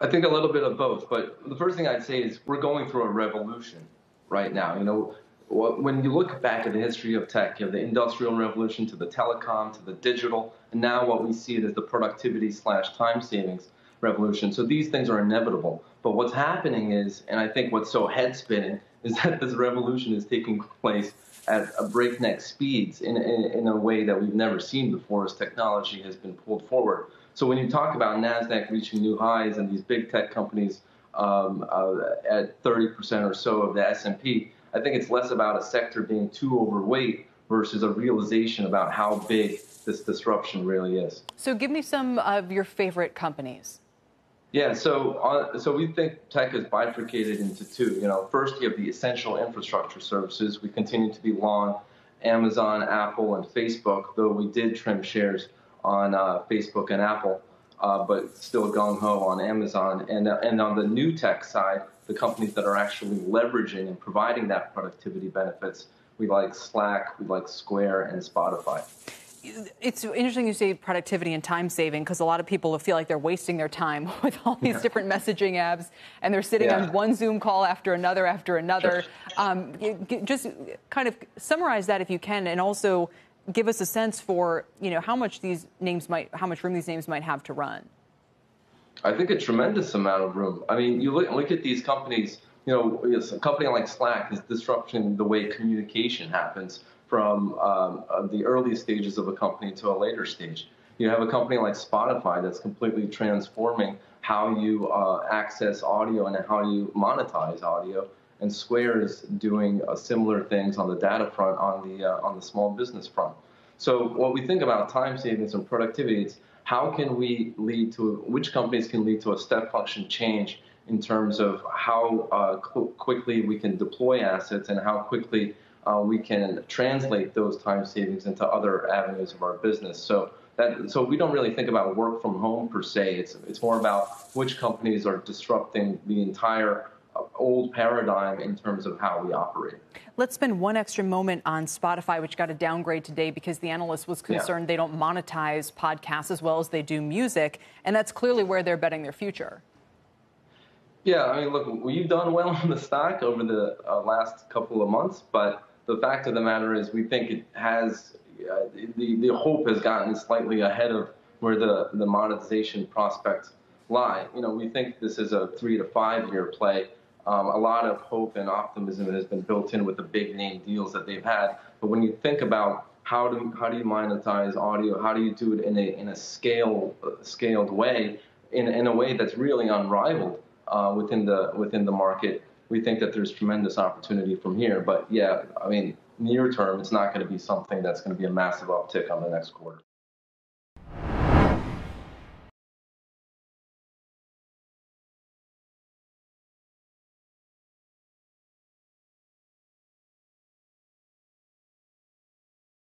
I think a little bit of both. But the first thing I'd say is we're going through a revolution right now. You know, when you look back at the history of tech, you have the industrial revolution to the telecom to the digital, and now what we see is the productivity slash time savings revolution. So these things are inevitable. But what's happening is, and I think what's so head spinning, is that this revolution is taking place at a breakneck speeds in, in, in a way that we've never seen before as technology has been pulled forward. So when you talk about NASDAQ reaching new highs and these big tech companies um, uh, at 30% or so of the S&P, I think it's less about a sector being too overweight versus a realization about how big this disruption really is. So give me some of your favorite companies. Yeah, so uh, so we think tech is bifurcated into two. You know, first you have the essential infrastructure services. We continue to be long Amazon, Apple, and Facebook, though we did trim shares on uh, Facebook and Apple, uh, but still gung ho on Amazon. And uh, and on the new tech side, the companies that are actually leveraging and providing that productivity benefits, we like Slack, we like Square, and Spotify it's interesting you say productivity and time saving because a lot of people feel like they're wasting their time with all these yeah. different messaging apps and they're sitting yeah. on one Zoom call after another after another. Um, just kind of summarize that if you can, and also give us a sense for you know how much these names might, how much room these names might have to run. I think a tremendous amount of room. I mean, you look, look at these companies. You know, a company like Slack is disrupting the way communication happens from um, uh, the early stages of a company to a later stage. You have a company like Spotify that's completely transforming how you uh, access audio and how you monetize audio. And Square is doing uh, similar things on the data front, on the uh, on the small business front. So what we think about time savings and productivity, it's how can we lead to which companies can lead to a step function change in terms of how uh, quickly we can deploy assets and how quickly uh, we can translate those time savings into other avenues of our business. So that so we don't really think about work from home per se. It's it's more about which companies are disrupting the entire uh, old paradigm in terms of how we operate. Let's spend one extra moment on Spotify, which got a downgrade today because the analyst was concerned yeah. they don't monetize podcasts as well as they do music, and that's clearly where they're betting their future. Yeah, I mean, look, we've done well on the stock over the uh, last couple of months, but the fact of the matter is we think it has uh, the the hope has gotten slightly ahead of where the the monetization prospects lie. You know, we think this is a three to five year play. Um, a lot of hope and optimism has been built in with the big name deals that they've had. But when you think about how do how do you monetize audio? How do you do it in a in a scale uh, scaled way, in in a way that's really unrivaled uh, within the within the market? We think that there's tremendous opportunity from here. But yeah, I mean, near term, it's not going to be something that's going to be a massive uptick on the next quarter.